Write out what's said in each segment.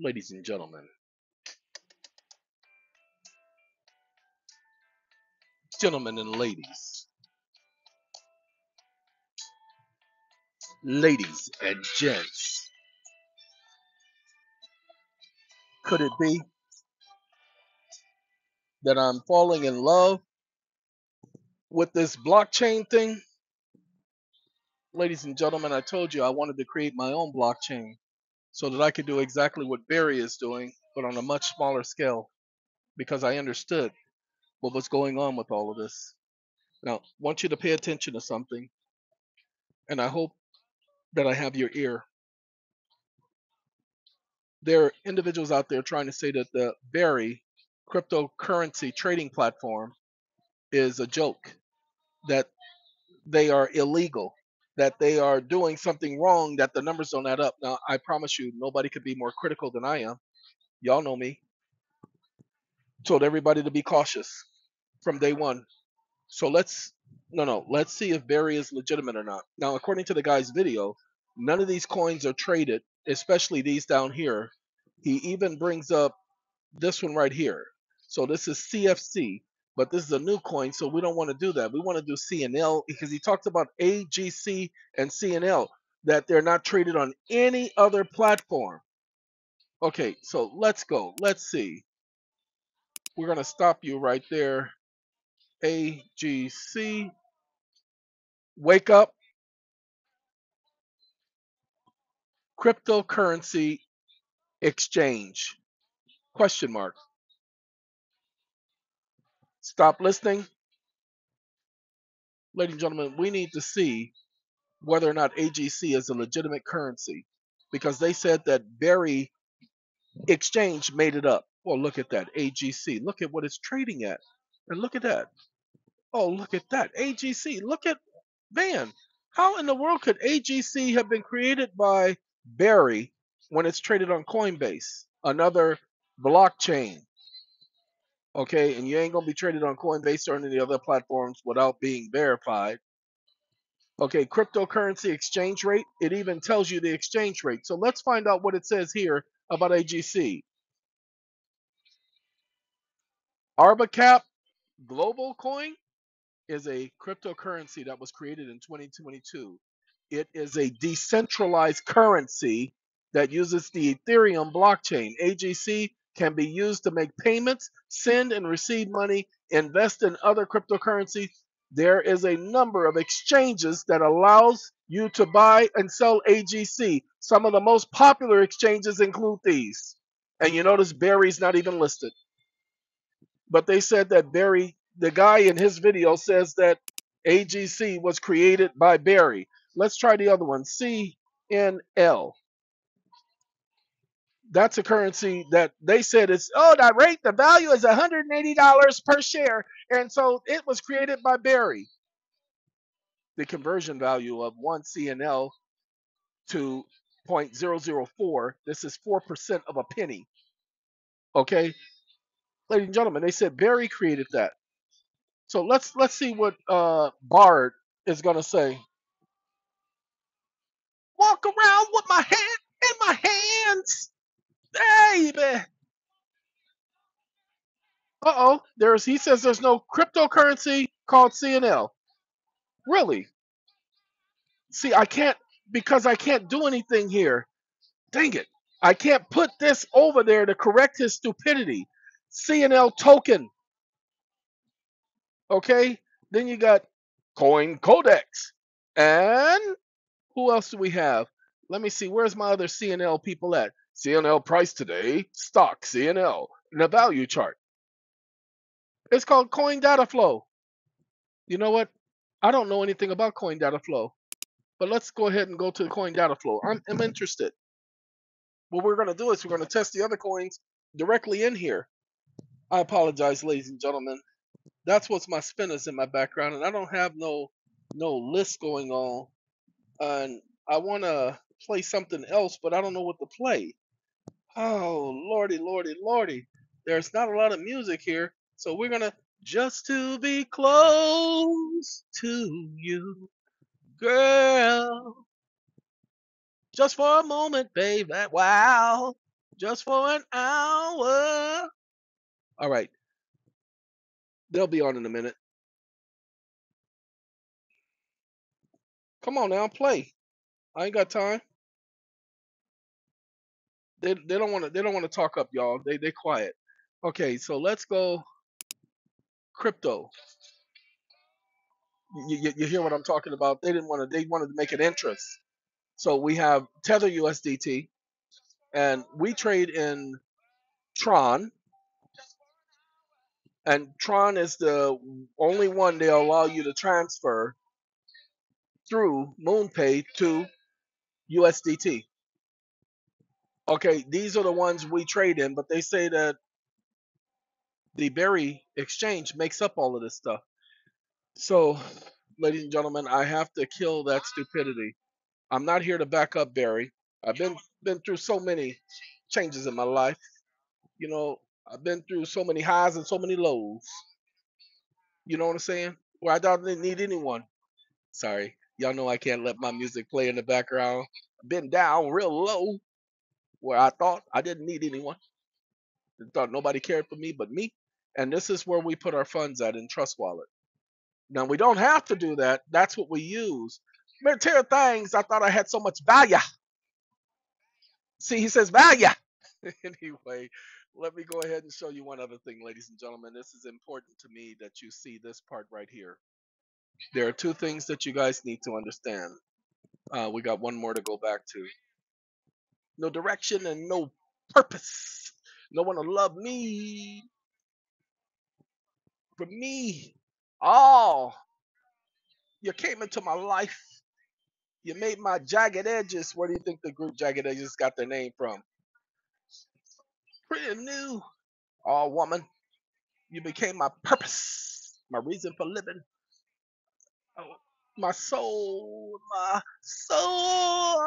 ladies and gentlemen, gentlemen and ladies, ladies and gents, could it be that I'm falling in love with this blockchain thing? Ladies and gentlemen, I told you I wanted to create my own blockchain so that I could do exactly what Berry is doing, but on a much smaller scale because I understood what was going on with all of this. Now, I want you to pay attention to something, and I hope that I have your ear. There are individuals out there trying to say that the Berry cryptocurrency trading platform is a joke, that they are illegal, that they are doing something wrong, that the numbers don't add up. Now, I promise you, nobody could be more critical than I am. Y'all know me. Told everybody to be cautious from day one. So let's no no let's see if Berry is legitimate or not. Now according to the guy's video, none of these coins are traded, especially these down here. He even brings up this one right here. So this is CFC, but this is a new coin, so we don't want to do that. We want to do CNL because he talks about AGC and CNL that they're not traded on any other platform. Okay, so let's go. Let's see. We're gonna stop you right there. AGC. Wake up. Cryptocurrency exchange. Question mark. Stop listening. Ladies and gentlemen, we need to see whether or not AGC is a legitimate currency because they said that Berry Exchange made it up. Well, look at that. AGC. Look at what it's trading at. And look at that. Oh, look at that. AGC. Look at Van. How in the world could AGC have been created by Berry when it's traded on Coinbase, another blockchain? Okay, and you ain't gonna be traded on Coinbase or any of the other platforms without being verified. Okay, cryptocurrency exchange rate. It even tells you the exchange rate. So let's find out what it says here about AGC. Arbacap Global Coin is a cryptocurrency that was created in 2022. It is a decentralized currency that uses the Ethereum blockchain. AGC can be used to make payments, send and receive money, invest in other cryptocurrencies. There is a number of exchanges that allows you to buy and sell AGC. Some of the most popular exchanges include these. And you notice Berry's not even listed. But they said that Berry the guy in his video says that AGC was created by Berry. Let's try the other one. CNL. That's a currency that they said is oh that rate the value is $180 per share and so it was created by Berry. The conversion value of one CNL to 0.004 this is 4% of a penny. Okay? Ladies and gentlemen, they said Berry created that. So let's let's see what uh, Bard is gonna say. Walk around with my hand in my hands, baby. Uh oh, there's he says there's no cryptocurrency called CNL. Really? See, I can't because I can't do anything here. Dang it! I can't put this over there to correct his stupidity. CNL token. Okay. Then you got Coin Codex. And who else do we have? Let me see. Where's my other CNL people at? CNL price today, stock CNL, and a value chart. It's called Coin Data Flow. You know what? I don't know anything about Coin Data Flow, but let's go ahead and go to the Coin Data Flow. I'm, I'm interested. What we're going to do is we're going to test the other coins directly in here. I apologize, ladies and gentlemen that's what's my spinners in my background, and I don't have no no list going on. And I want to play something else, but I don't know what to play. Oh lordy, lordy, lordy! There's not a lot of music here, so we're gonna just to be close to you, girl. Just for a moment, baby. Wow. just for an hour. All right, they'll be on in a minute. Come on now, play. I ain't got time. They they don't want to they don't want to talk up, y'all. They they quiet. Okay, so let's go crypto. You, you, you hear what I'm talking about? They didn't want to. They wanted to make an interest. So we have Tether USDT, and we trade in Tron, and Tron is the only one they'll allow you to transfer through MoonPay to USDT. Okay, these are the ones we trade in, but they say that the Berry exchange makes up all of this stuff. So, ladies and gentlemen, I have to kill that stupidity. I'm not here to back up Berry. I've been been through so many changes in my life. You know, I've been through so many highs and so many lows. You know what I'm saying? Where I don't need anyone. Sorry. Y'all know I can't let my music play in the background. I've been down real low where I thought I didn't need anyone. I thought nobody cared for me but me. And this is where we put our funds at in Trust Wallet. Now we don't have to do that. That's what we use. Material things, I thought I had so much value. See, he says value. anyway, let me go ahead and show you one other thing, ladies and gentlemen. This is important to me that you see this part right here. There are two things that you guys need to understand. Uh, we got one more to go back to. No direction and no purpose. No one will love me. For me. Oh, you came into my life. You made my jagged edges. Where do you think the group Jagged Edges got their name from? Pretty new. Oh, woman, you became my purpose, my reason for living. Oh, my soul, my soul,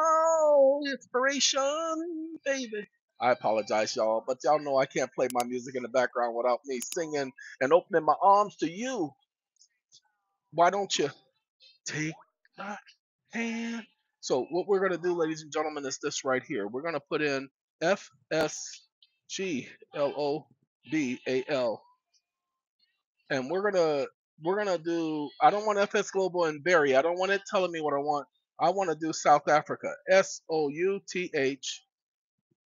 inspiration, baby. I apologize, y'all, but y'all know I can't play my music in the background without me singing and opening my arms to you. Why don't you take my hand? So what we're gonna do, ladies and gentlemen, is this right here. We're gonna put in F S G L O B A L, and we're gonna we're gonna do. I don't want FS Global and Berry. I don't want it telling me what I want. I want to do South Africa. S O U T H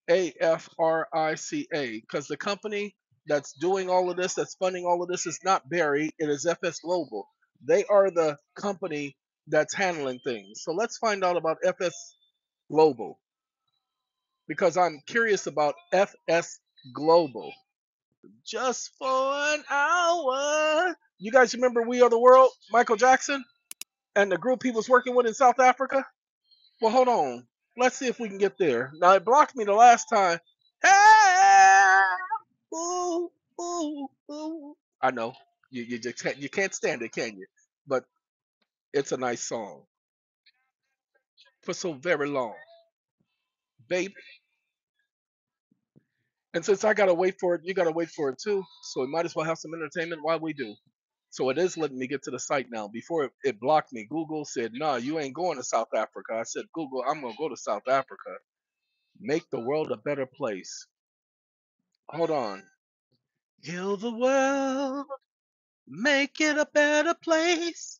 A F R I C A. Because the company that's doing all of this, that's funding all of this, is not Berry. It is FS Global. They are the company that's handling things. So let's find out about FS Global because I'm curious about FS Global. Just for an hour. You guys remember We Are the World, Michael Jackson, and the group he was working with in South Africa? Well, hold on. Let's see if we can get there. Now, it blocked me the last time. Hey! Ooh, ooh, ooh. I know. You, you, just can't, you can't stand it, can you? But it's a nice song. For so very long. Baby. And since I gotta wait for it, you gotta wait for it too. So we might as well have some entertainment while we do. So it is letting me get to the site now. Before it, it blocked me, Google said, "No, nah, you ain't going to South Africa." I said, "Google, I'm gonna go to South Africa. Make the world a better place." Hold on. Heal the world, make it a better place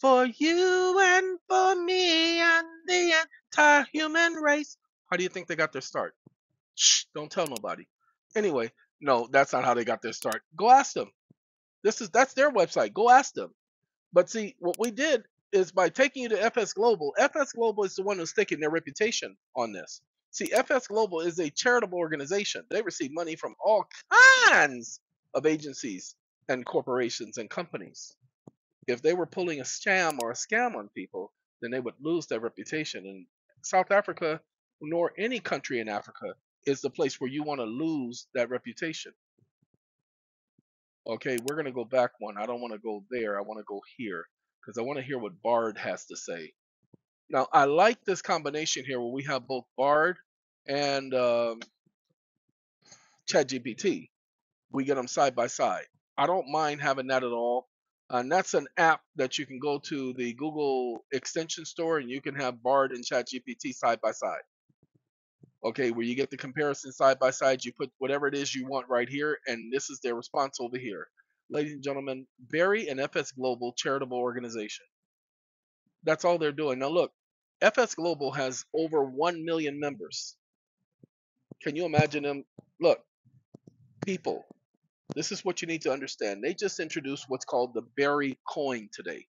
for you and for me and the entire human race. How do you think they got their start? Shh, don't tell nobody. Anyway, no, that's not how they got their start. Go ask them. This is that's their website. Go ask them. But see, what we did is by taking you to FS Global, FS Global is the one who's taking their reputation on this. See, FS Global is a charitable organization. They receive money from all kinds of agencies and corporations and companies. If they were pulling a scam or a scam on people, then they would lose their reputation. And South Africa, nor any country in Africa, is the place where you want to lose that reputation. Okay, we're going to go back one. I don't want to go there. I want to go here because I want to hear what Bard has to say. Now, I like this combination here where we have both Bard and um, ChatGPT. We get them side by side. I don't mind having that at all. And that's an app that you can go to the Google extension store and you can have Bard and ChatGPT side by side. Okay, where you get the comparison side by side, you put whatever it is you want right here, and this is their response over here. Ladies and gentlemen, Berry and FS Global charitable organization. That's all they're doing. Now look, FS Global has over 1 million members. Can you imagine them? Look, people, this is what you need to understand. They just introduced what's called the Berry coin today.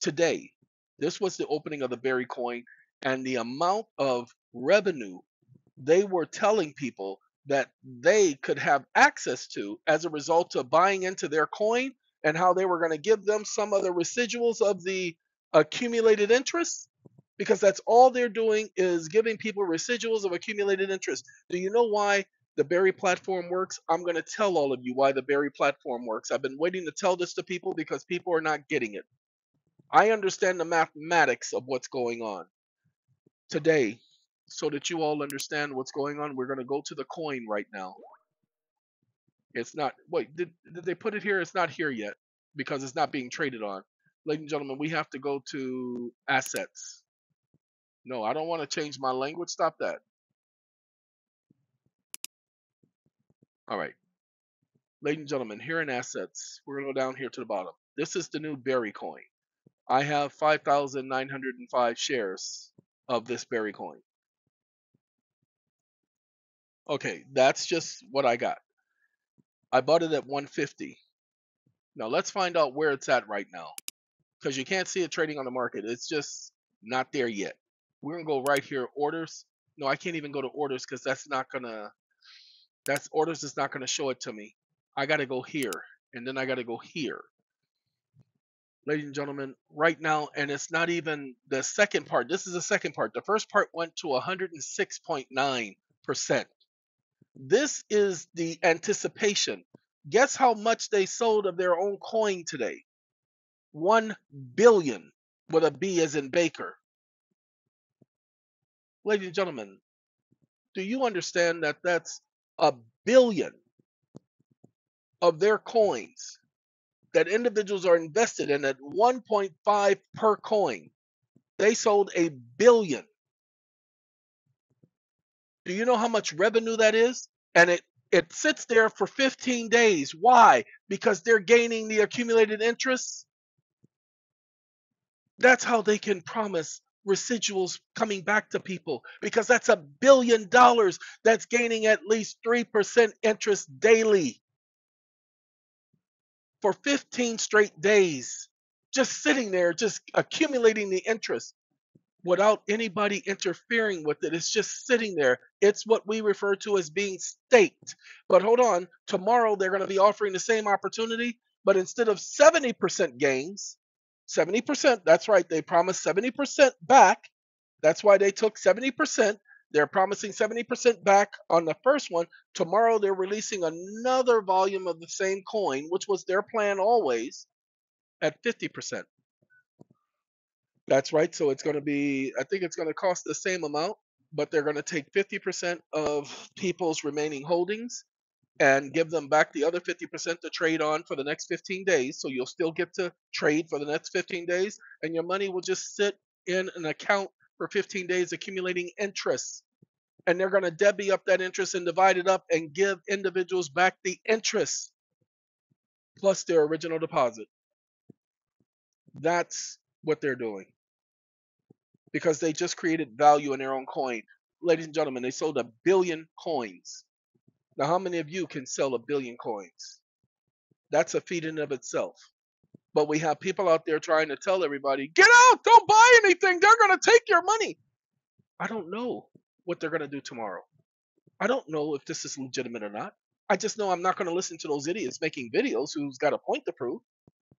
Today, this was the opening of the Berry coin, and the amount of revenue they were telling people that they could have access to as a result of buying into their coin and how they were going to give them some of the residuals of the accumulated interest because that's all they're doing is giving people residuals of accumulated interest. Do you know why the Berry platform works? I'm going to tell all of you why the Berry platform works. I've been waiting to tell this to people because people are not getting it. I understand the mathematics of what's going on. Today, so that you all understand what's going on, we're going to go to the coin right now. It's not, wait, did, did they put it here? It's not here yet because it's not being traded on. Ladies and gentlemen, we have to go to assets. No, I don't want to change my language. Stop that. All right. Ladies and gentlemen, here in assets, we're going to go down here to the bottom. This is the new Berry coin. I have 5,905 shares of this Berry coin. Okay, that's just what I got. I bought it at 150. Now let's find out where it's at right now. Because you can't see it trading on the market. It's just not there yet. We're gonna go right here, orders. No, I can't even go to orders because that's not gonna that's orders is not gonna show it to me. I gotta go here and then I gotta go here. Ladies and gentlemen, right now, and it's not even the second part. This is the second part. The first part went to 106.9%. This is the anticipation. Guess how much they sold of their own coin today? 1 billion with a B as in Baker. Ladies and gentlemen, do you understand that that's a billion of their coins that individuals are invested in at 1.5 per coin? They sold a billion. Do you know how much revenue that is? And it it sits there for 15 days. Why? Because they're gaining the accumulated interest. That's how they can promise residuals coming back to people because that's a billion dollars that's gaining at least 3% interest daily for 15 straight days, just sitting there, just accumulating the interest without anybody interfering with it. It's just sitting there. It's what we refer to as being staked. But hold on, tomorrow they're going to be offering the same opportunity, but instead of 70% gains, 70%, that's right, they promised 70% back. That's why they took 70%. They're promising 70% back on the first one. Tomorrow they're releasing another volume of the same coin, which was their plan always, at 50%. That's right. So it's going to be, I think it's going to cost the same amount, but they're going to take 50% of people's remaining holdings and give them back the other 50% to trade on for the next 15 days. So you'll still get to trade for the next 15 days, and your money will just sit in an account for 15 days, accumulating interest. And they're going to debby up that interest and divide it up and give individuals back the interest plus their original deposit. That's what they're doing because they just created value in their own coin. Ladies and gentlemen, they sold a billion coins. Now, how many of you can sell a billion coins? That's a feat in of itself. But we have people out there trying to tell everybody, get out, don't buy anything, they're going to take your money. I don't know what they're going to do tomorrow. I don't know if this is legitimate or not. I just know I'm not going to listen to those idiots making videos who's got a point to prove.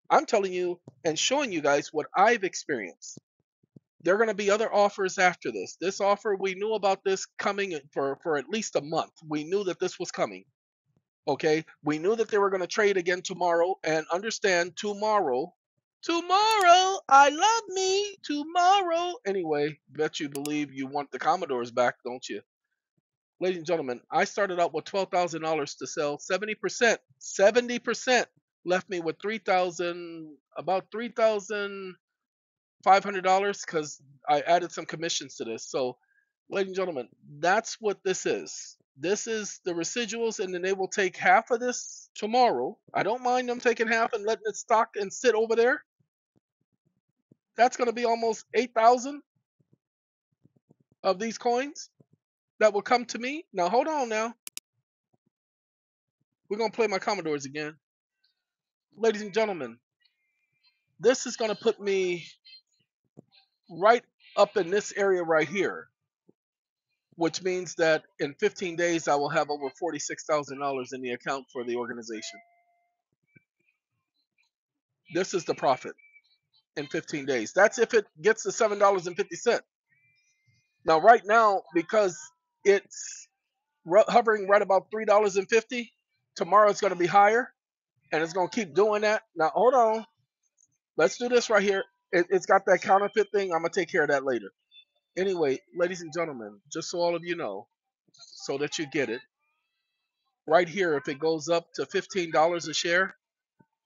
I'm telling you and showing you guys what I've experienced. There are going to be other offers after this. This offer, we knew about this coming for, for at least a month. We knew that this was coming. Okay. We knew that they were going to trade again tomorrow. And understand, tomorrow, tomorrow, I love me, tomorrow. Anyway, bet you believe you want the Commodores back, don't you? Ladies and gentlemen, I started out with $12,000 to sell 70%. 70% left me with 3,000, about 3,000 $500 because I added some commissions to this. So, ladies and gentlemen, that's what this is. This is the residuals, and then they will take half of this tomorrow. I don't mind them taking half and letting it stock and sit over there. That's going to be almost 8,000 of these coins that will come to me. Now, hold on now. We're going to play my Commodores again. Ladies and gentlemen, this is going to put me right up in this area right here, which means that in 15 days I will have over $46,000 in the account for the organization. This is the profit in 15 days. That's if it gets to $7.50. Now, right now, because it's hovering right about $3.50, tomorrow it's going to be higher and it's to keep doing that. Now, hold on. Let's do this right here. It, has got that counterfeit thing. I'm to take care of that later. Anyway, ladies and gentlemen, just so all of you know, so that you get it, right here, if it goes up to $15 a share,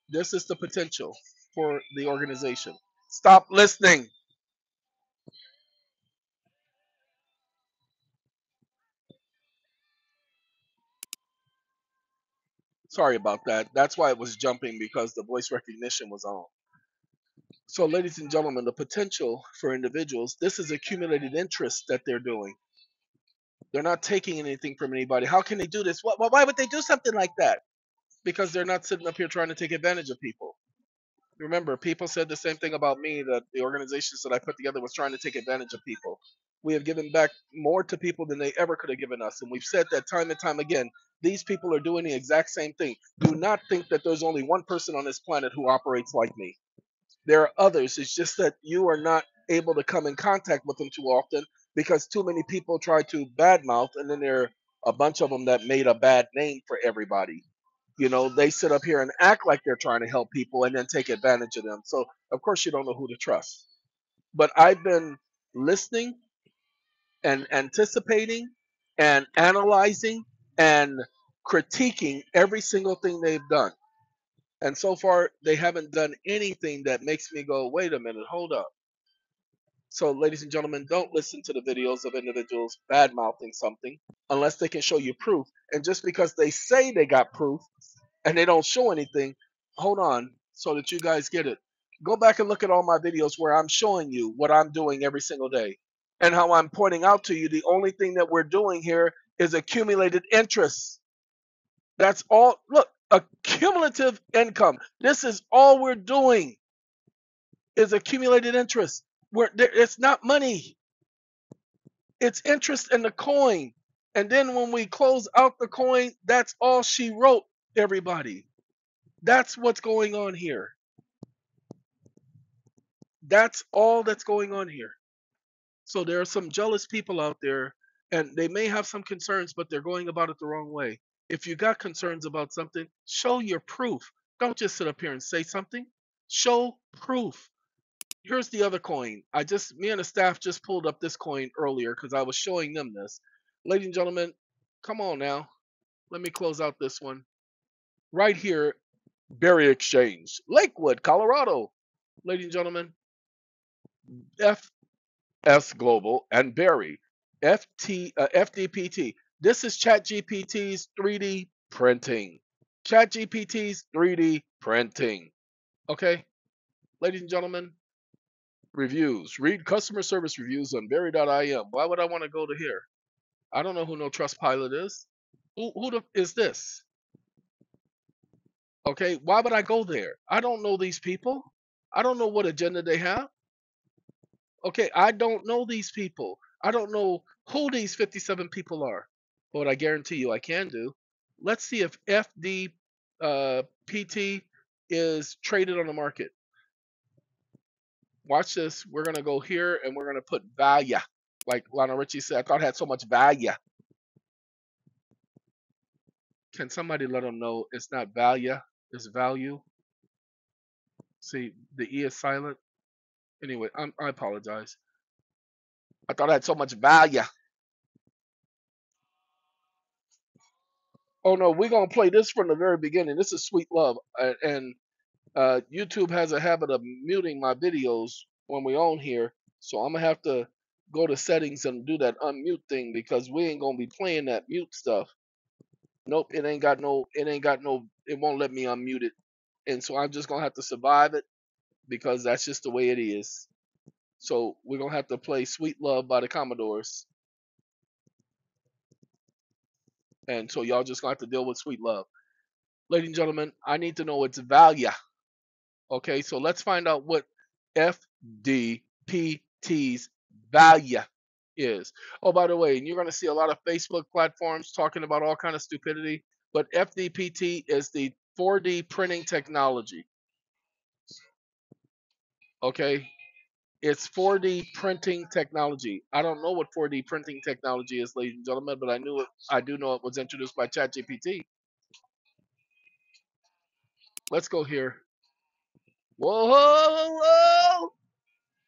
this is the potential for the organization. Stop listening. Sorry about that. That's why it was jumping because the voice recognition was on. So, ladies and gentlemen, the potential for individuals, this is accumulated interest that they're doing. They're not taking anything from anybody. How can they do this? Why, would they do something like that? Because they're not sitting up here trying to take advantage of people. Remember, people said the same thing about me that the organizations that I put together was trying to take advantage of people. We have given back more to people than they ever could have given us. And we've said that time and time again. These people are doing the exact same thing. Do not think that there's only one person on this planet who operates like me. There are others. It's just that you are not able to come in contact with them too often because too many people try to badmouth, and then there are a bunch of them that made a bad name for everybody. You know, they sit up here and act like they're trying to help people and then take advantage of them. So, of course, you don't know who to trust. But I've been listening and anticipating and analyzing and critiquing every single thing they've done. And so far, they haven't done anything that makes me go, wait a minute, hold up. So, ladies and gentlemen, don't listen to the videos of individuals bad mouthing something unless they can show you proof. And just because they say they got proof and they don't show anything, hold on so that you guys get it. Go back and look at all my videos where I'm showing you what I'm doing every single day and how I'm pointing out to you the only thing that we're doing here is accumulated interest. That's all. Look, accumulative income. This is all we're doing is accumulated interest. We're, it's not money. It's interest in the coin. And then when we close out the coin, that's all she wrote, everybody. That's what's going on here. That's all that's going on here. So there are some jealous people out there, and they may have some concerns, but they're going about it the wrong way. If you got concerns about something, show your proof. Don't just sit up here and say something. Show proof. Here's the other coin. I just, me and the staff just pulled up this coin earlier because I was showing them this. Ladies and gentlemen, come on now. Let me close out this one. Right here, Berry Exchange, Lakewood, Colorado. Ladies and gentlemen, FS Global and Berry, FT, uh, FDPT. This is ChatGPT's 3D printing. ChatGPT's 3D printing. Okay, ladies and gentlemen, reviews. Read customer service reviews on Berry.im. Why would I want to go to here? I don't know who No Trust Pilot is. Who, who the, is this? Okay, why would I go there? I don't know these people. I don't know what agenda they have. Okay, I don't know these people. I don't know who these 57 people are. But what I guarantee you I can do, let's see if FDPT uh, is traded on the market. Watch this. We're going to go here and we're going to put value. Like Lionel Richie said, I thought it had so much value. Can somebody let them know it's not value, it's value? See, the E is silent. Anyway, I'm, I apologize. I thought I had so much value. oh no, we're gonna play this from the very beginning. This is Sweet Love, and uh, YouTube has a habit of muting my videos when we on here, so I'm gonna have to go to settings and do that unmute thing because we ain't gonna be playing that mute stuff. Nope, it ain't got no, it ain't got no, it won't let me unmute it, and so I'm just gonna have to survive it because that's just the way it is. So we're gonna have to play "Sweet Love" by the Commodores, and so y'all just gonna have to deal with "Sweet Love." Ladies and gentlemen, I need to know its value. Okay, so let's find out what FDPT's value is. Oh, by the way, and you're going to see a lot of Facebook platforms talking about all kind of stupidity, but FDPT is the 4D printing technology. Okay, it's 4D printing technology. I don't know what 4D printing technology is, ladies and gentlemen, but I knew it. I do know it was introduced by ChatGPT. Let's go here. Whoa, whoa, whoa!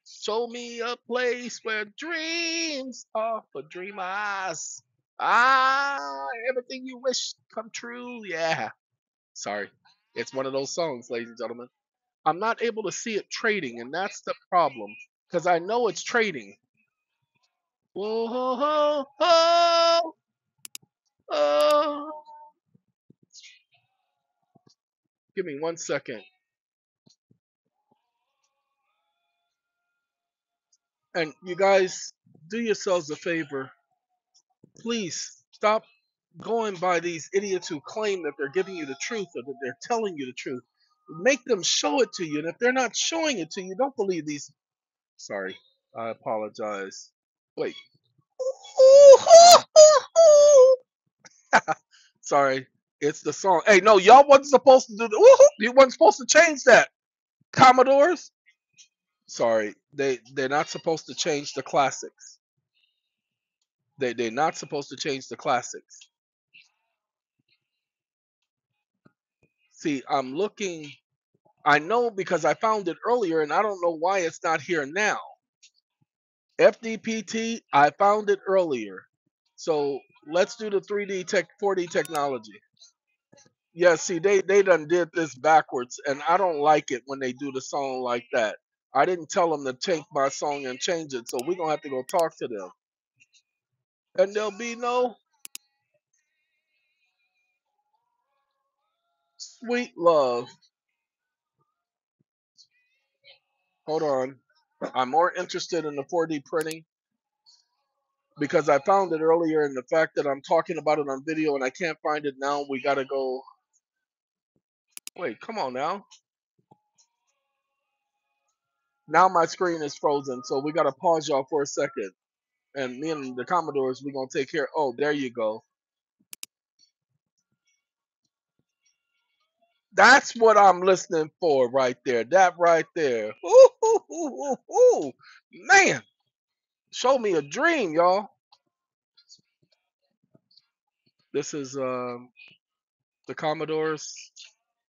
Show me a place where dreams are for dreamers. Ah, everything you wish come true. Yeah. Sorry. It's one of those songs, ladies and gentlemen. I'm not able to see it trading, and that's the problem. Because I know it's trading. Whoa, ho, ho, ho, oh. Give me one second. And you guys, do yourselves a favor. Please stop going by these idiots who claim that they're giving you the truth or that they're telling you the truth. Make them show it to you. And if they're not showing it to you, don't believe these. Sorry. I apologize. Wait. Sorry. It's the song. Hey, no, y'all wasn't supposed to do woohoo. You wasn't supposed to change that. Commodores. Sorry. They they're not supposed to change the classics. They they're not supposed to change the classics. See, I'm looking I know because I found it earlier and I don't know why it's not here now. FDPT, I found it earlier. So let's do the 3D tech 4D technology. Yeah, see, they they done did this backwards, and I don't like it when they do the song like that. I didn't tell them to take my song and change it, so we're gonna have to go talk to them. And there'll be no sweet love. Hold on. I'm more interested in the 4D printing because I found it earlier, and the fact that I'm talking about it on video and I can't find it now, we gotta go. Wait, come on now. Now my screen is frozen, so we gotta pause y'all for a second. And me and the Commodores, we're gonna take care. Oh, there you go. That's what I'm listening for right there. That right there. Ooh, ooh, ooh, ooh, ooh. Man, show me a dream, y'all. This is um, the Commodores,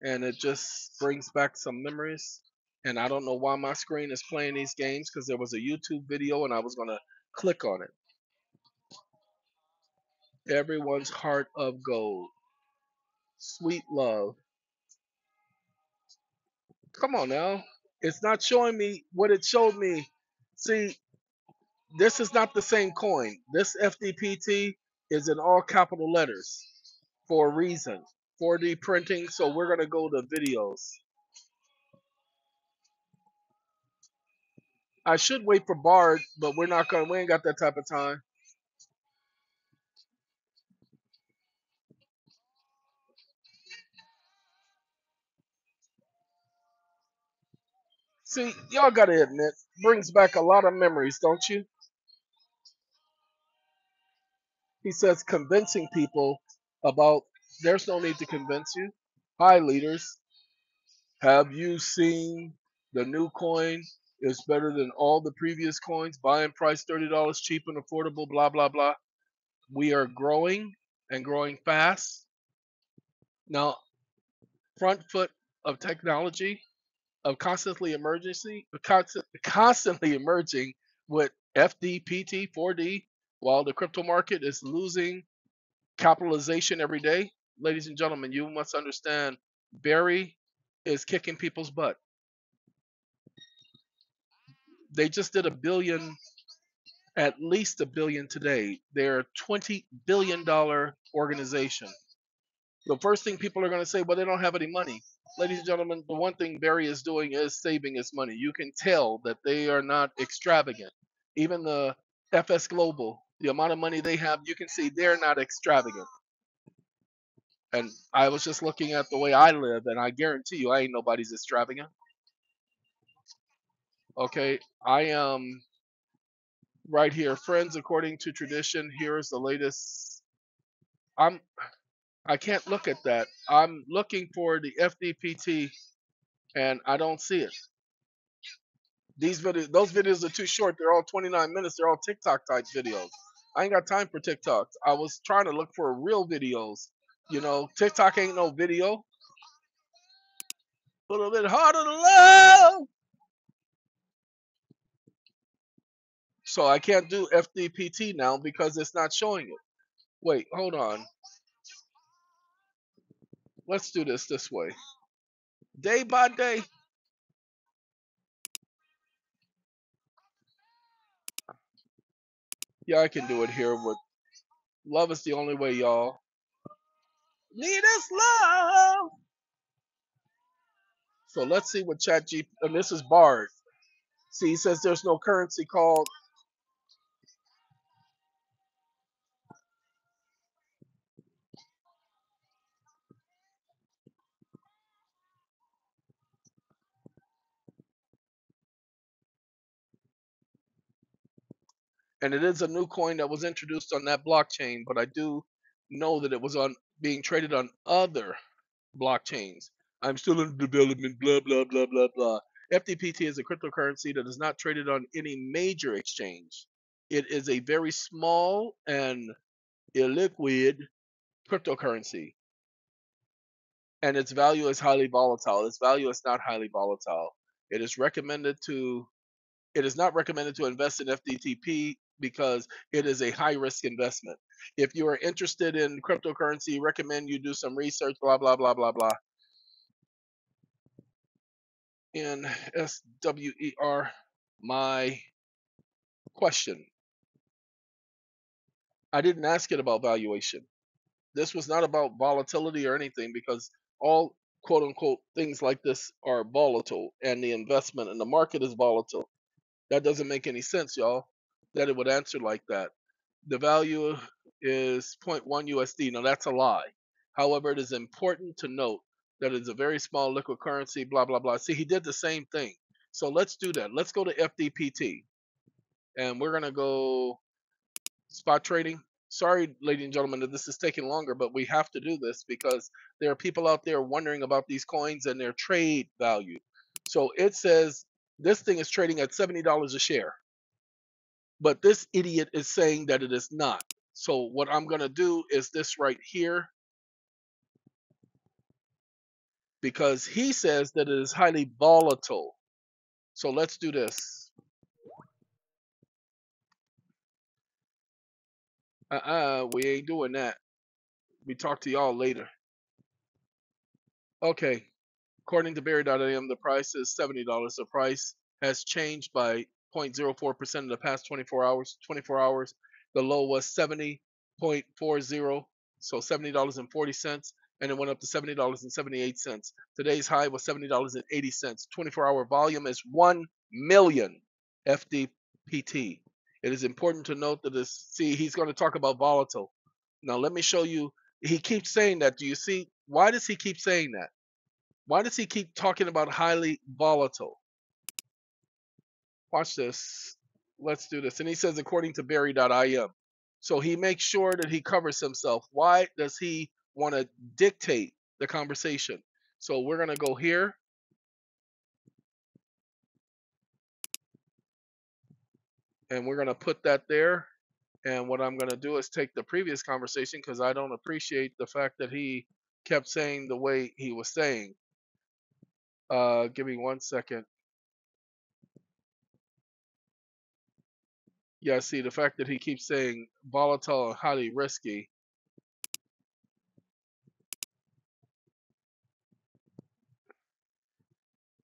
and it just brings back some memories. And I don't know why my screen is playing these games because there was a YouTube video and I was gonna click on it. Everyone's heart of gold. Sweet love. Come on now. It's not showing me what it showed me. See, this is not the same coin. This FDPT is in all capital letters for a reason. 4D printing. So we're gonna go to videos. I should wait for Bard, but we're not gonna. We ain't got that type of time. See, y'all gotta admit, brings back a lot of memories, don't you? He says convincing people about there's no need to convince you. Hi, leaders. Have you seen the new coin is better than all the previous coins? Buying price $30 cheap and affordable, blah, blah, blah. We are growing and growing fast. Now, front foot of technology, of constantly emergency, constant, constantly emerging with FDPT, 4D, while the crypto market is losing capitalization every day. Ladies and gentlemen, you must understand Barry is kicking people's butt. They just did a billion. at least a billion today. They're a $20 billion organization. The first thing people are going to say, well, they don't have any money. Ladies and gentlemen, the one thing Berry is doing is saving his money. You can tell that they are not extravagant. Even the FS Global, the amount of money they have, you can see they're not extravagant. And I was just looking at the way I live, and I guarantee you, I ain't nobody's extravagant. Okay, I am right here, friends. According to tradition, here is the latest. I'm. I can't look at that. I'm looking for the FDPT, and I don't see it. These videos, those videos are too short. They're all 29 minutes. They're all TikTok type videos. I ain't got time for TikToks. I was trying to look for real videos. You know, TikTok ain't no video. A little bit harder to love. So I can't do FDPT now because it's not showing it. Wait, hold on. Let's do this this way. Day by day. Yeah, I can do it here with love is the only way, y'all. Need us love. So let's see what ChatGPT and this is Bard. See, he says there's no currency called and it is a new coin that was introduced on that blockchain, but I do know that it was on being traded on other blockchains. I'm still in development, blah blah blah blah blah. FTPT is a cryptocurrency that is not traded on any major exchange. It is a very small and illiquid cryptocurrency, and its value is highly volatile. Its value is not highly volatile. It is recommended to it is not recommended to invest in FTTP because it is a high risk investment. If you are interested in cryptocurrency, recommend you do some research, blah, blah, blah, blah, blah. In SWER, my question. I didn't ask it about valuation. This was not about volatility or anything because all quote unquote things like this are volatile and the investment and the market is volatile. That doesn't make any sense, y'all, that it would answer like that. The value is 0.1 USD. Now, that's a lie. However, it is important to note that it's a very small liquid currency, blah, blah, blah. See, he did the same thing. So let's do that. Let's go to FDPT. And we're going to go spot trading. Sorry, ladies and gentlemen, that this is taking longer, but we have to do this because there are people out there wondering about these coins and their trade value. So it says this thing is trading at $70 a share. But this idiot is saying that it is not. So what I'm going to do is this right here because he says that it is highly volatile. So let's do this. Uh-uh, we ain't doing that. We talk to y'all later. Okay, according to Berry.im, the price is $70. The price has changed by 0.04% in the past 24 hours. 24 hours, the low was 70.40, so $70.40, and it went up to $70.78. Today's high was $70.80. 24 hour volume is 1 million FDPT. It is important to note that this, see, he's going to talk about volatile. Now, let me show you. He keeps saying that. Do you see? Why does he keep saying that? Why does he keep talking about highly volatile? Watch this. Let's do this. And he says, according to Berry.im. So he makes sure that he covers himself. Why does he want to dictate the conversation? So we're going to go here. And we're going to put that there. And what I'm going to do is take the previous conversation because I don't appreciate the fact that he kept saying the way he was saying. Uh, give me one second. Yeah, see, the fact that he keeps saying volatile and highly risky.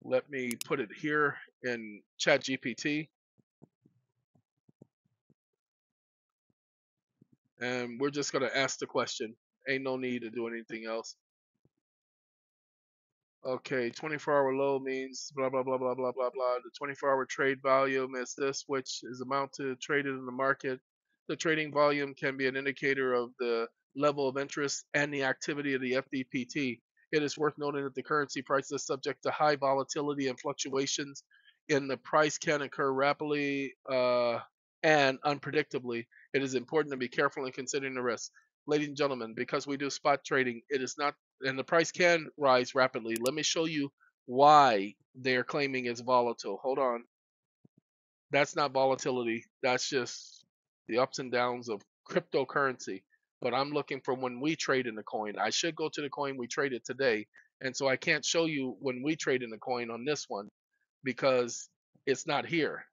Let me put it here in ChatGPT. And we're just going to ask the question. Ain't no need to do anything else. Okay, 24 hour low means blah blah blah blah blah blah blah. The 24 hour trade volume is this, which is amount to traded in the market. The trading volume can be an indicator of the level of interest and the activity of the FDPT. It is worth noting that the currency price is subject to high volatility and fluctuations in the price can occur rapidly uh, and unpredictably. It is important to be careful in considering the risk. Ladies and gentlemen, because we do spot trading, it is not, and the price can rise rapidly. Let me show you why they're claiming it's volatile. Hold on. That's not volatility. That's just the ups and downs of cryptocurrency. But I'm looking for when we trade in the coin. I should go to the coin we traded today. And so I can't show you when we trade in the coin on this one because it's not here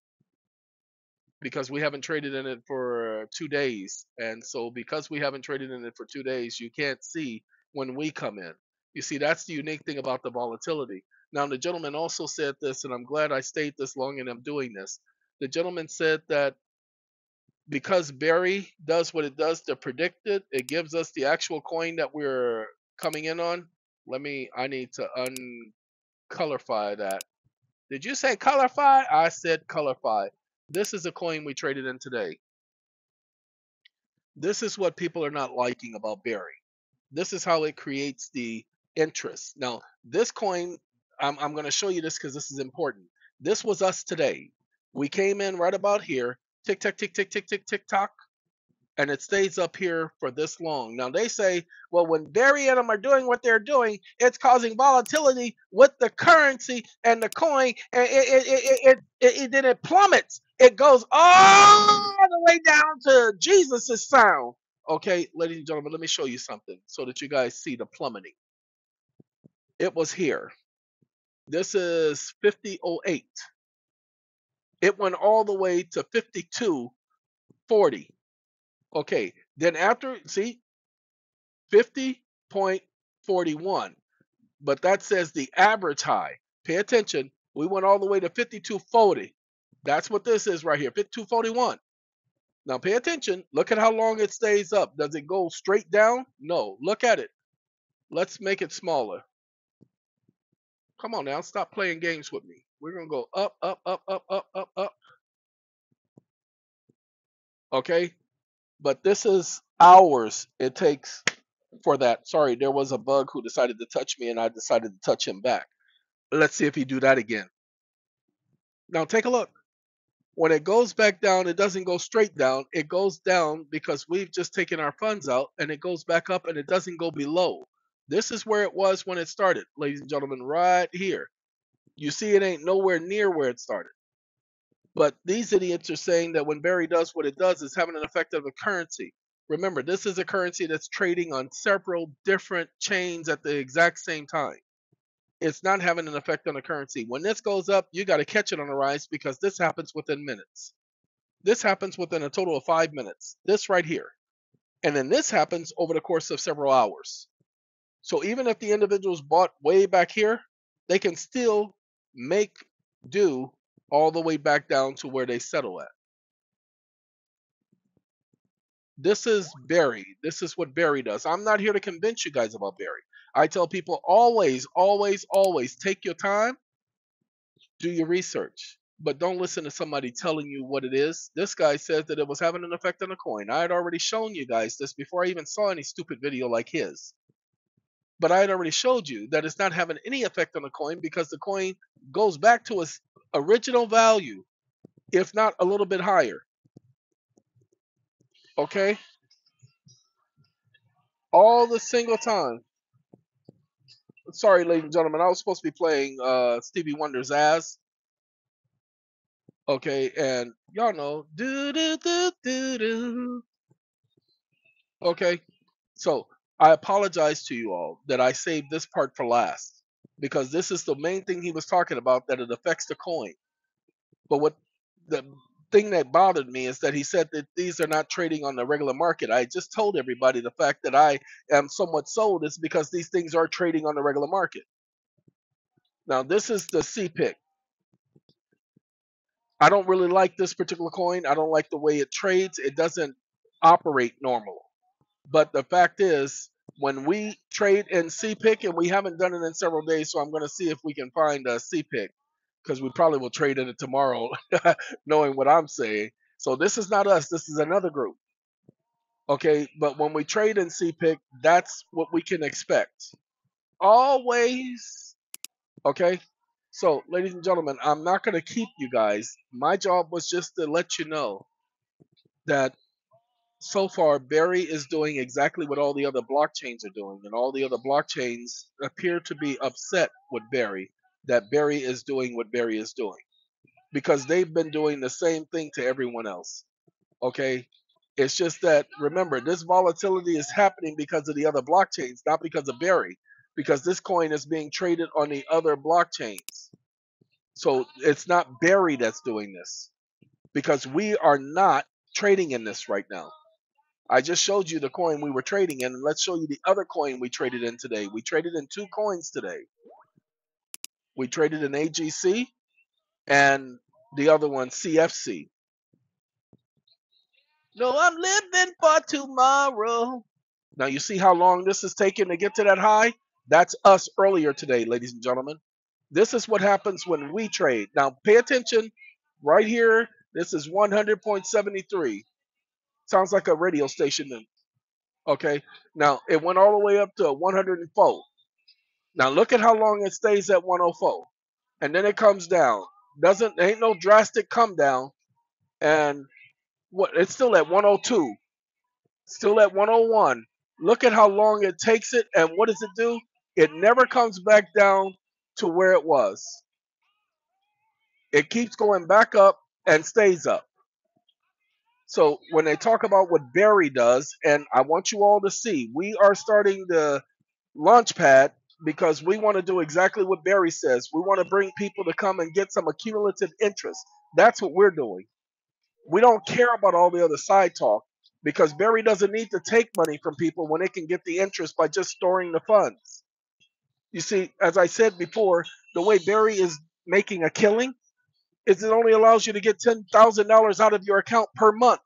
because we haven't traded in it for two days. And so because we haven't traded in it for two days, you can't see when we come in. You see, that's the unique thing about the volatility. Now, the gentleman also said this, and I'm glad I stayed this long and I'm doing this. The gentleman said that because Berry does what it does to predict it, it gives us the actual coin that we're coming in on. Let me, I need to uncolorify that. Did you say colorify? I said colorify. This is a coin we traded in today. This is what people are not liking about Berry. This is how it creates the interest. Now, this coin, I'm, I'm going to show you this because this is important. This was us today. We came in right about here. Tick, tick, tick, tick, tick, tick, tick, tock and it stays up here for this long. Now they say, well, when Berry and them are doing what they're doing, it's causing volatility with the currency and the coin, and it it it it, it, it then it plummets. It goes all the way down to Jesus's sound. Okay, ladies and gentlemen, let me show you something so that you guys see the plummeting. It was here. This is 5008. It went all the way to 5240 Okay, then after, see, 50.41, but that says the average high. Pay attention. We went all the way to 5240. That's what this is right here, 5241. Now pay attention. Look at how long it stays up. Does it go straight down? No. Look at it. Let's make it smaller. Come on now, stop playing games with me. We're going to go up, up, up, up, up, up, up. Okay, but this is hours it takes for that. Sorry, there was a bug who decided to touch me and I decided to touch him back. Let's see if he do that again. Now take a look. When it goes back down, it doesn't go straight down. It goes down because we've just taken our funds out and it goes back up and it doesn't go below. This is where it was when it started, ladies and gentlemen, right here. You see it ain't nowhere near where it started. But these idiots are saying that when Berry does what it does, it's having an effect of the currency. Remember, this is a currency that's trading on several different chains at the exact same time. It's not having an effect on the currency. When this goes up, you got to catch it on the rise because this happens within minutes. This happens within a total of five minutes. This right here. And then this happens over the course of several hours. So even if the individuals bought way back here, they can still make do all the way back down to where they settle at. This is Berry. This is what Berry does. I'm not here to convince you guys about Berry. I tell people always, always, always take your time, do your research, but don't listen to somebody telling you what it is. This guy says that it was having an effect on the coin. I had already shown you guys this before I even saw any stupid video like his. But I had already showed you that it's not having any effect on the coin because the coin goes back to its original value, if not a little bit higher. Okay? All the single time. Sorry, ladies and gentlemen, I was supposed to be playing uh, Stevie Wonder's ass. Okay, and y'all know. Do, do, do, do, do. Okay, so I apologize to you all that I saved this part for last because this is the main thing he was talking about that it affects the coin. But what the thing that bothered me is that he said that these are not trading on the regular market. I just told everybody the fact that I am somewhat sold is because these things are trading on the regular market. Now, this is the C pick. I don't really like this particular coin. I don't like the way it trades. It doesn't operate normal. But the fact is, when we trade in C pick, and we haven't done it in several days, so I'm going to see if we can find a CPIC because we probably will trade in it tomorrow, knowing what I'm saying. So this is not us. This is another group. Okay, but when we trade in CPIC, that's what we can expect. Always. Okay. So, ladies and gentlemen, I'm not going to keep you guys. My job was just to let you know that so far, Berry is doing exactly what all the other blockchains are doing, and all the other blockchains appear to be upset with Berry that Berry is doing what Berry is doing because they've been doing the same thing to everyone else. Okay, it's just that remember this volatility is happening because of the other blockchains, not because of Berry, because this coin is being traded on the other blockchains. So it's not Berry that's doing this because we are not trading in this right now. I just showed you the coin we were trading in. Let's show you the other coin we traded in today. We traded in two coins today. We traded in AGC and the other one CFC. No, I'm living for tomorrow. Now you see how long this is taking to get to that high? That's us earlier today, ladies and gentlemen. This is what happens when we trade. Now pay attention right here. This is 100.73. Sounds like a radio station then. Okay. Now it went all the way up to 104. Now look at how long it stays at 104. And then it comes down. Doesn't ain't no drastic come down. And what it's still at 102. Still at 101. Look at how long it takes it and what does it do? It never comes back down to where it was. It keeps going back up and stays up. So when they talk about what Berry does, and I want you all to see, we are starting the launch pad because we want to do exactly what Berry says. We want to bring people to come and get some accumulative interest. That's what we're doing. We don't care about all the other side talk because Berry doesn't need to take money from people when it can get the interest by just storing the funds. You see, as I said before, the way Berry is making a killing is it only allows you to get $10,000 out of your account per month.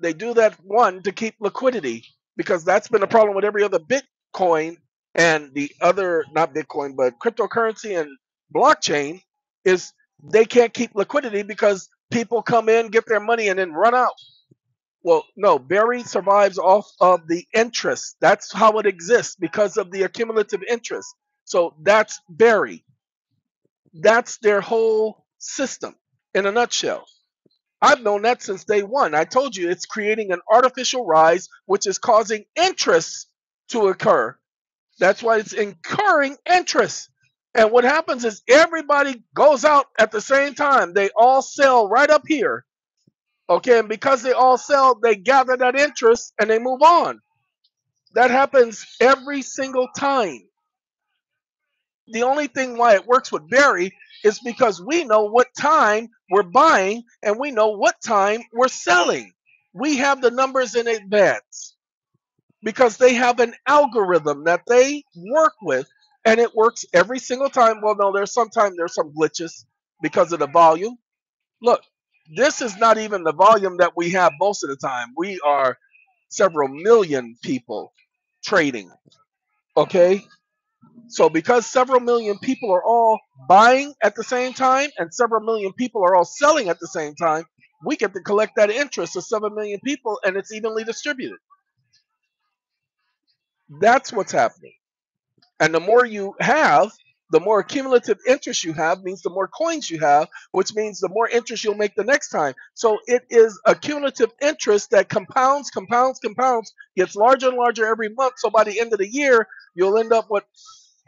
They do that one to keep liquidity because that's been a problem with every other Bitcoin and the other not Bitcoin but cryptocurrency and blockchain is they can't keep liquidity because people come in, get their money and then run out. Well, no, berry survives off of the interest. That's how it exists because of the accumulative interest. So that's berry That's their whole system in a nutshell. I've known that since day one. I told you it's creating an artificial rise, which is causing interest to occur. That's why it's incurring interest. And what happens is everybody goes out at the same time. They all sell right up here. Okay, and because they all sell, they gather that interest and they move on. That happens every single time. The only thing why it works with Berry is because we know what time we're buying and we know what time we're selling. We have the numbers in advance because they have an algorithm that they work with and it works every single time. Well, no, there's sometimes there's some glitches because of the volume. Look, this is not even the volume that we have most of the time. We are several million people trading. Okay? So because several million people are all buying at the same time and several million people are all selling at the same time, we get to collect that interest of 7 million people and it's evenly distributed. That's what's happening. And the more you have, the more cumulative interest you have means the more coins you have, which means the more interest you'll make the next time. So it is a cumulative interest that compounds, compounds, compounds, gets larger and larger every month. So by the end of the year, you'll end up with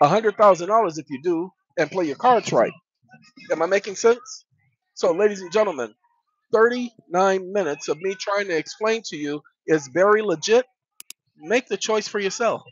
a hundred thousand dollars if you do and play your cards right. Am I making sense? So, ladies and gentlemen, 39 minutes of me trying to explain to you is very legit. Make the choice for yourself.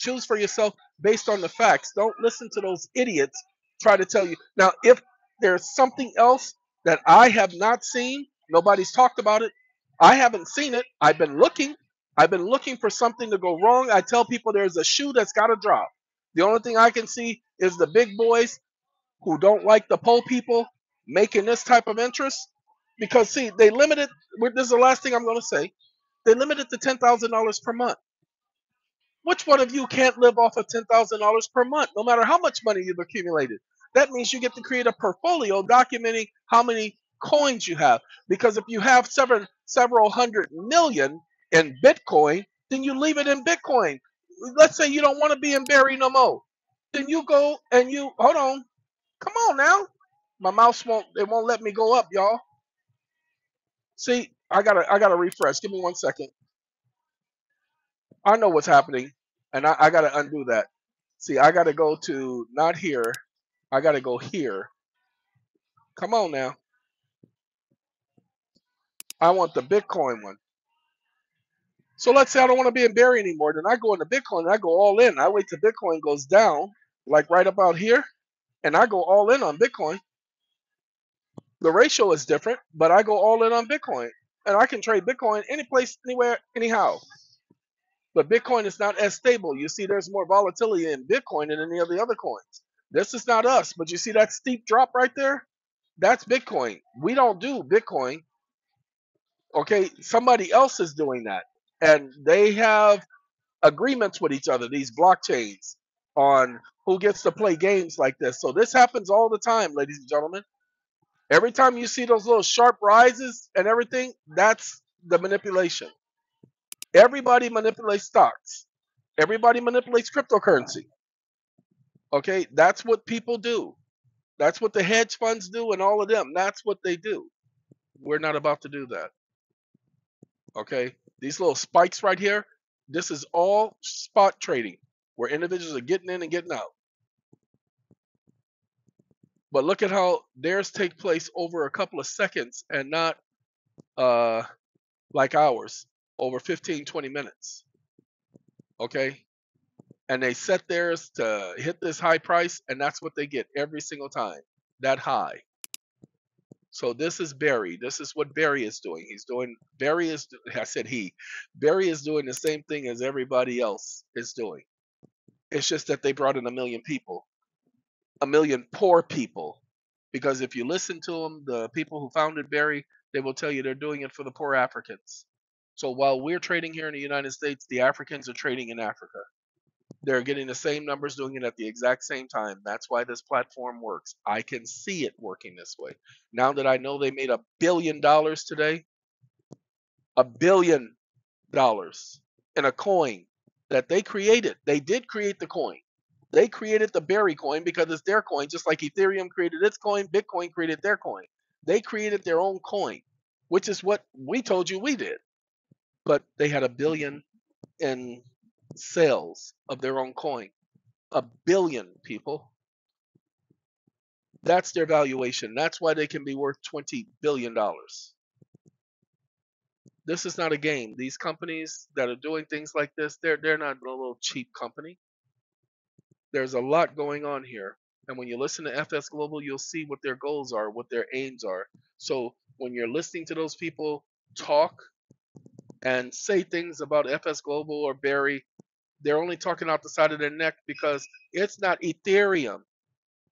Choose for yourself based on the facts. Don't listen to those idiots try to tell you. Now, if there's something else that I have not seen, nobody's talked about it. I haven't seen it. I've been looking. I've been looking for something to go wrong. I tell people there's a shoe that's got to drop. The only thing I can see is the big boys who don't like the poor people making this type of interest. Because see, they limited. This is the last thing I'm going to say. They limit it to ten thousand dollars per month. Which one of you can't live off of ten thousand dollars per month, no matter how much money you've accumulated? That means you get to create a portfolio documenting how many coins you have. Because if you have several several hundred million in Bitcoin, then you leave it in Bitcoin. Let's say you don't want to be in Berry no more. Then you go and you hold on. Come on now. My mouse won't it won't let me go up, y'all. See, I gotta I gotta refresh. Give me one second. I know what's happening, and I, I gotta undo that. See, I gotta go to not here. I gotta go here. Come on now. I want the Bitcoin one. So let's say I don't want to be in Berry anymore. Then I go into Bitcoin and I go all in. I wait till Bitcoin goes down, like right about here, and I go all in on Bitcoin. The ratio is different, but I go all in on Bitcoin. And I can trade Bitcoin any place, anywhere, anyhow. But Bitcoin is not as stable. You see, there's more volatility in Bitcoin than any of the other coins. This is not us, but you see that steep drop right there? That's Bitcoin. We don't do Bitcoin. Okay, somebody else is doing that. And they have agreements with each other, these blockchains, on who gets to play games like this. So this happens all the time, ladies and gentlemen. Every time you see those little sharp rises and everything, that's the manipulation. Everybody manipulates stocks. Everybody manipulates cryptocurrency. Okay, that's what people do. That's what the hedge funds do and all of them. That's what they do. We're not about to do that. Okay, these little spikes right here, this is all spot trading where individuals are getting in and getting out. But look at how theirs take place over a couple of seconds and not uh, like ours over 15, 20 minutes. Okay. And they set theirs to hit this high price, and that's what they get every single time that high. So this is Berry. This is what Berry is doing. He's doing Berry is I said he. Berry is doing the same thing as everybody else is doing. It's just that they brought in a million people. A million poor people. Because if you listen to them, the people who founded Berry, they will tell you they're doing it for the poor Africans. So while we're trading here in the United States, the Africans are trading in Africa. They're getting the same numbers, doing it at the exact same time. That's why this platform works. I can see it working this way. Now that I know they made a billion dollars today, a billion dollars in a coin that they created. They did create the coin. They created the Berry coin because it's their coin, just like Ethereum created its coin, Bitcoin created their coin. They created their own coin, which is what we told you we did. But they had a billion in sales of their own coin. A billion people. That's their valuation. That's why they can be worth $20 billion. This is not a game. These companies that are doing things like this, they're, they're not a little cheap company. There's a lot going on here. And when you listen to FS Global, you'll see what their goals are, what their aims are. So when you're listening to those people talk and say things about FS Global or Berry, they're only talking out the side of their neck because it's not Ethereum,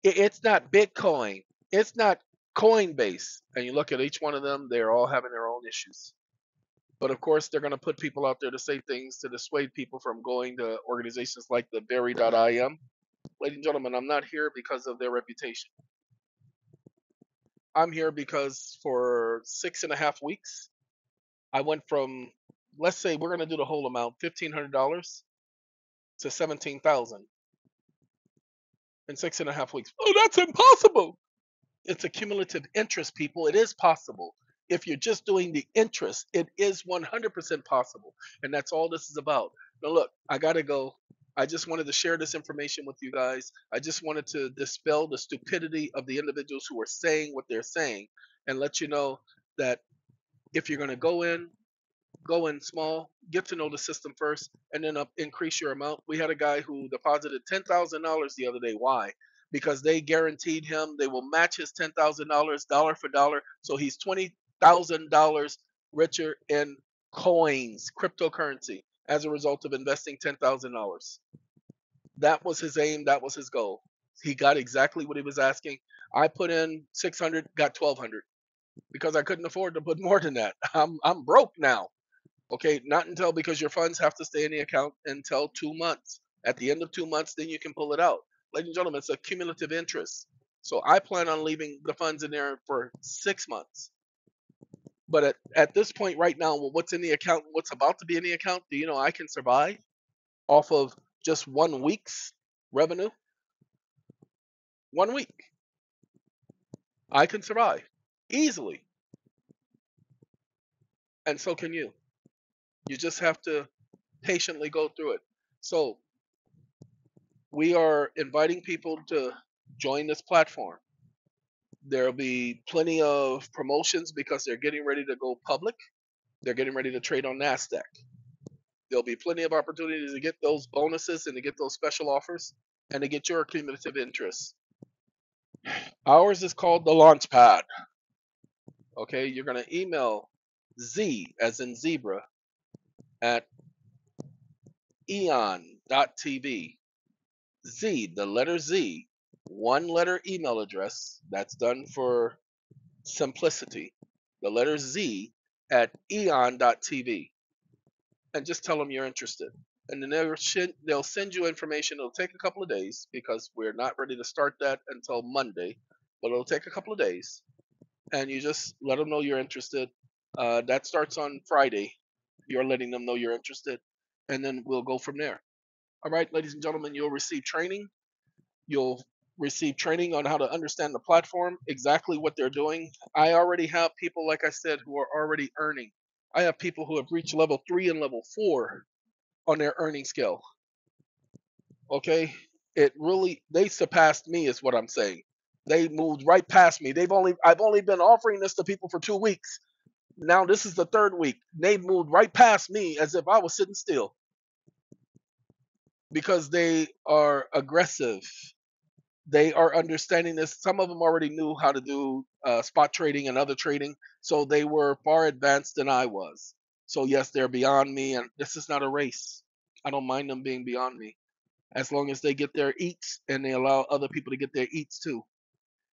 it's not Bitcoin, it's not Coinbase. And you look at each one of them, they're all having their own issues. But of course, they're going to put people out there to say things to dissuade people from going to organizations like the Berry.im. Ladies and gentlemen, I'm not here because of their reputation. I'm here because for six and a half weeks, I went from, let's say we're going to do the whole amount, $1,500 to 17,000 in six and a half weeks. Oh, that's impossible. It's a cumulative interest, people. It is possible. If you're just doing the interest, it is 100% possible. And that's all this is about. Now, look, I got to go. I just wanted to share this information with you guys. I just wanted to dispel the stupidity of the individuals who are saying what they're saying and let you know that if you're going to go in go in small, get to know the system first, and then up increase your amount. We had a guy who deposited ten thousand dollars the other day. Why? Because they guaranteed him they will match his ten thousand dollars for dollar. So he's twenty thousand dollars richer in coins, cryptocurrency, as a result of investing ten thousand dollars. That was his aim. That was his goal. He got exactly what he was asking. I put in six hundred, got twelve hundred because I couldn't afford to put more than that. I'm I'm broke now. Okay, not until because your funds have to stay in the account until two months. At the end of two months, then you can pull it out. Ladies and gentlemen, it's a cumulative interest. So I plan on leaving the funds in there for six months. But at, at this point right now, what's in the account, what's about to be in the account, do you know I can survive off of just one week's revenue? One week. I can survive easily. And so can you. You just have to patiently go through it. So we are inviting people to join this platform. There'll be plenty of promotions because they're getting ready to go public. They're getting ready to trade on NASDAQ. There'll be plenty of opportunities to get those bonuses and to get those special offers and to get your cumulative interest. Ours is called the launch pad. Okay, you're going to email Z as in zebra at eeon.tv. Z, the letter Z, one letter email address that's done for simplicity. The letter Z at eeon.tv. And just tell them you're interested. And then they'll, they'll send you information. It'll take a couple of days because we're not ready to start that until Monday, but it'll take a couple of days. And you just let them know you're interested. Uh, that starts on Friday. You're letting them know you're interested. And then we'll go from there. All right, ladies and gentlemen, you'll receive training. You'll receive training on how to understand the platform, exactly what they're doing. I already have people, like I said, who are already earning. I have people who have reached level three and level four on their earning scale. Okay, it really they surpassed me, is what I'm saying. They moved right past me. They've only I've only been offering this to people for two weeks. Now this is the third week. They've moved right past me as if I was sitting still because they are aggressive they are understanding this. Some of them already knew how to do uh, spot trading and other trading, so they were far advanced than I was. So yes, they're beyond me, and this is not a race. I don't mind them being beyond me, as long as they get their eats and they allow other people to get their eats too.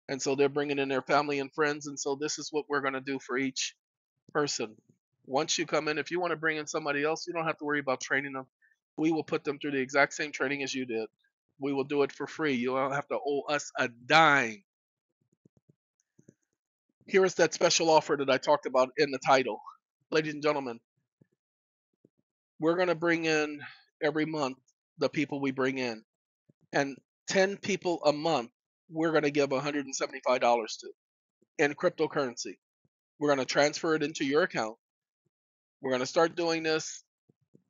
And so they're bringing in their family and friends, and so this is what we're going to do for each person. Once you come in, if you want to bring in somebody else, you don't have to worry about training them. We will put them through the exact same training as you did we will do it for free. You don't have to owe us a dime. Here is that special offer that I talked about in the title. Ladies and gentlemen, we're going to bring in every month the people we bring in. And 10 people a month, we're going to give $175 to in cryptocurrency. We're going to transfer it into your account. We're going to start doing this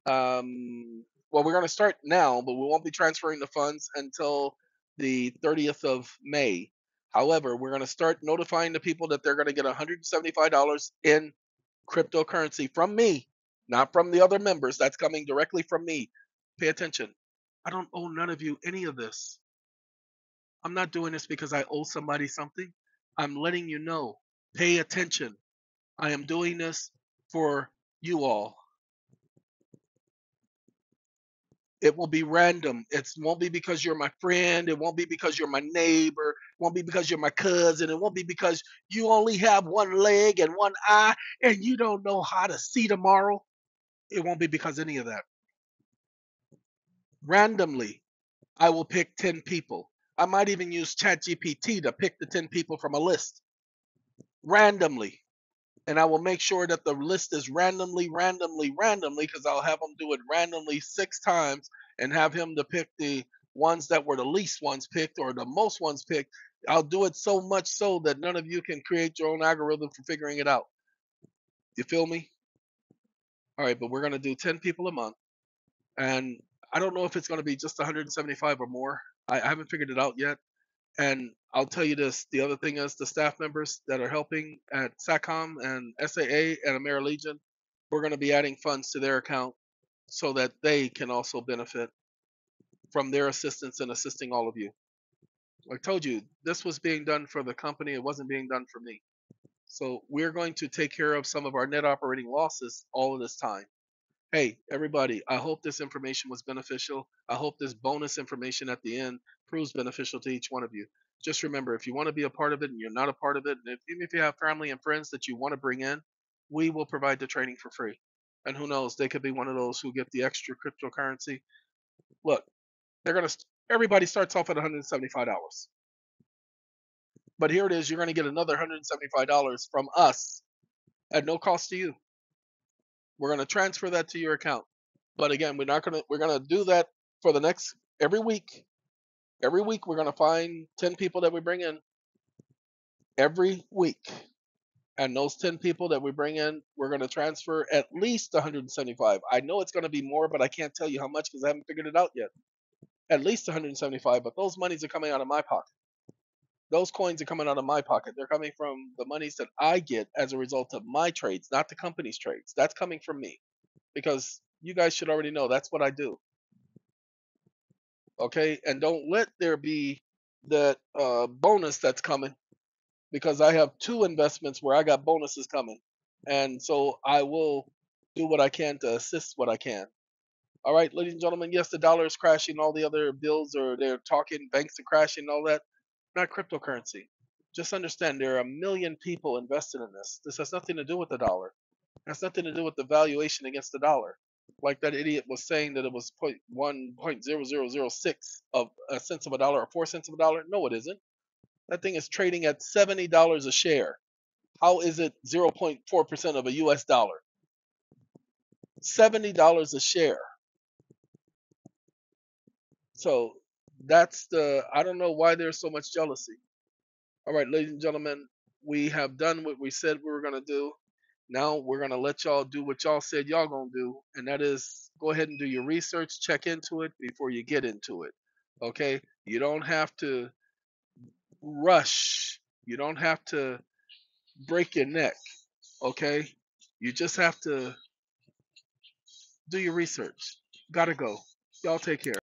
um, well, we're going to start now, but we won't be transferring the funds until the 30th of May. However, we're going to start notifying the people that they're going to get $175 in cryptocurrency from me, not from the other members. That's coming directly from me. Pay attention. I don't owe none of you any of this. I'm not doing this because I owe somebody something. I'm letting you know. Pay attention. I am doing this for you all. It will be random. It won't be because you're my friend. It won't be because you're my neighbor. It won't be because you're my cousin. It won't be because you only have one leg and one eye and you don't know how to see tomorrow. It won't be because any of that. Randomly, I will pick 10 people. I might even use ChatGPT to pick the 10 people from a list randomly and I will make sure that the list is randomly, randomly, randomly, because I'll have him do it randomly six times and have him to pick the ones that were the least ones picked or the most ones picked. I'll do it so much so that none of you can create your own algorithm for figuring it out. You feel me? All right, but we're going to do 10 people a month. And I don't know if it's going to be just 175 or more. I, I haven't figured it out yet. And I'll tell you this: the other thing is the staff members that are helping at SACOM and SAA and Ameri Legion, we're going to be adding funds to their account so that they can also benefit from their assistance in assisting all of you. I told you this was being done for the company; it wasn't being done for me. So we're going to take care of some of our net operating losses all of this time. Hey, everybody, I hope this information was beneficial. I hope this bonus information at the end proves beneficial to each one of you. Just remember, if you want to be a part of it and you're not a part of it, and if, even if you have family and friends that you want to bring in, we will provide the training for free. and who knows, they could be one of those who get the extra cryptocurrency. Look, they're gonna. Everybody starts off at 175 dollars, but here it is. You're gonna get another 175 dollars from us at no cost to you. We're gonna transfer that to your account. But again, we're not gonna. We're gonna do that for the next every week. Every week, we're gonna find 10 people that we bring in every week and those 10 people that we bring in we're going to transfer at least 175 i know it's going to be more but i can't tell you how much because i haven't figured it out yet at least 175 but those monies are coming out of my pocket those coins are coming out of my pocket they're coming from the monies that i get as a result of my trades not the company's trades that's coming from me because you guys should already know that's what i do okay and don't let there be that uh, bonus that's coming because I have two investments where I got bonuses coming. And so I will do what I can to assist what I can. All right, ladies and gentlemen, yes, the dollar is crashing, all the other bills are they're talking, banks are crashing, all that. Not cryptocurrency. Just understand there are a million people invested in this. This has nothing to do with the dollar. It has nothing to do with the valuation against the dollar. Like that idiot was saying that it was point one point zero zero zero six of a cents of a dollar or four cents of a dollar. No, it isn't. That thing is trading at $70 a share. How is it 0.4% of a US dollar? $70 a share. So that's the, I don't know why there's so much jealousy. All right, ladies and gentlemen, we have done what we said we were going to do. Now we're going to let y'all do what y'all said y'all to do, and that is go ahead and do your research, check into it before you get into it. Okay? You don't have to rush. You don't have to break your neck, okay? You just have to do your research. Gotta go. Y'all take care.